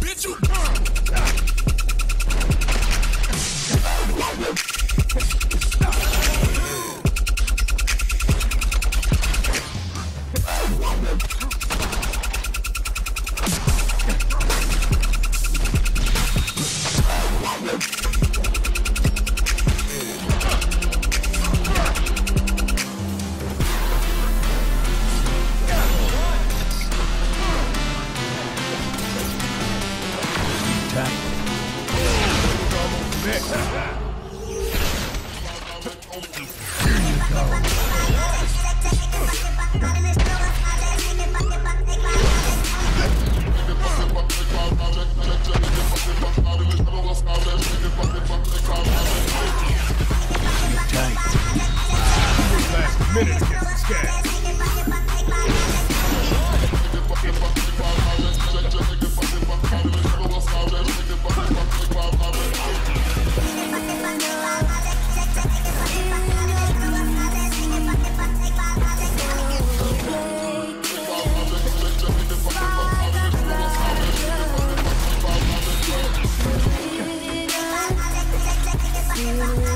Bitch, you dumb. minute against this guy. Being